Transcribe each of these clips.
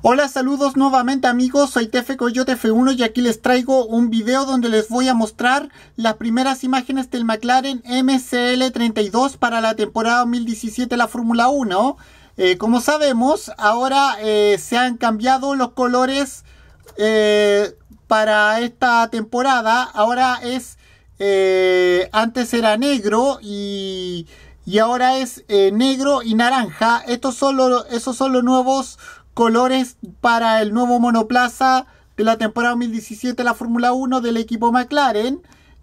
Hola, saludos nuevamente amigos, soy Tefe Coyote F1 y aquí les traigo un video donde les voy a mostrar las primeras imágenes del McLaren MCL32 para la temporada 2017 de la Fórmula 1. Eh, como sabemos, ahora eh, se han cambiado los colores eh, para esta temporada. Ahora es, antes era negro y, y ahora es negro y naranja. Estos son los, esos son los nuevos colores para el nuevo monoplaza de la temporada 2017 de la Fórmula 1 del equipo McLaren.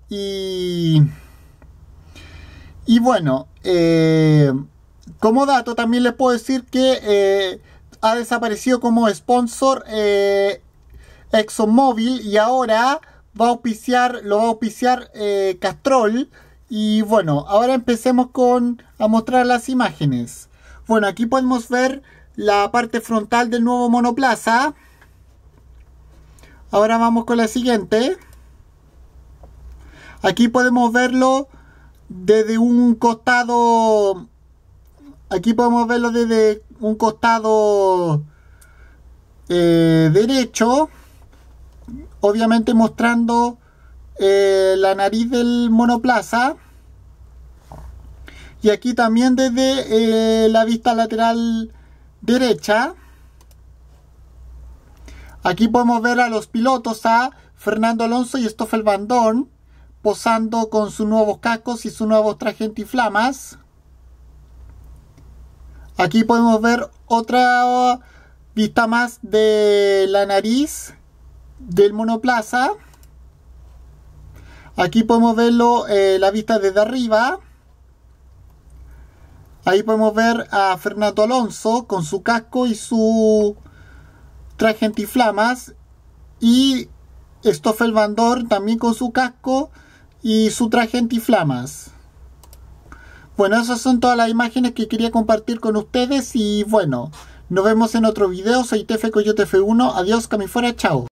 Y, y bueno, eh, como dato también les puedo decir que eh, ha desaparecido como sponsor eh, ExxonMobil y ahora va a auspiciar, lo va a auspiciar Castrol. Y bueno, ahora empecemos con a mostrar las imágenes. Bueno, aquí podemos ver la parte frontal del nuevo monoplaza. Ahora vamos con la siguiente. Aquí podemos verlo desde un costado. Aquí podemos verlo desde un costado eh, derecho. Obviamente mostrando eh, la nariz del monoplaza. Y aquí también desde eh, la vista lateral derecha. Aquí podemos ver a los pilotos, a Fernando Alonso y Stoffel Van Dorn, posando con sus nuevos cascos y sus nuevos trajes antiflamas. Aquí podemos ver otra vista más de la nariz del monoplaza. Aquí podemos verlo eh, la vista desde arriba. Ahí podemos ver a Fernando Alonso con su casco y su traje antiflamas. Y Stoffel Van Dorn también con su casco y su traje antiflamas. Bueno, esas son todas las imágenes que quería compartir con ustedes. Y bueno, nos vemos en otro video. Soy Tefe Coyote F1. Adiós, que fuera, chao.